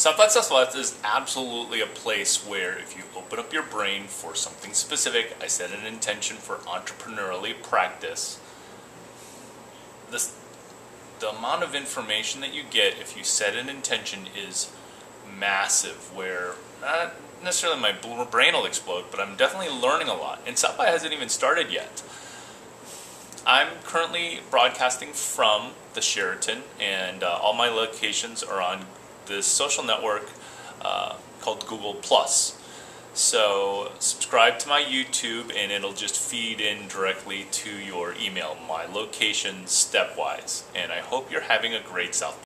South by Southwest is absolutely a place where if you open up your brain for something specific, I set an intention for entrepreneurially practice. This, the amount of information that you get if you set an intention is massive. Where not necessarily my brain will explode, but I'm definitely learning a lot. And South by hasn't even started yet. I'm currently broadcasting from the Sheraton, and uh, all my locations are on this social network uh, called Google Plus. So subscribe to my YouTube, and it'll just feed in directly to your email, my location stepwise. And I hope you're having a great South.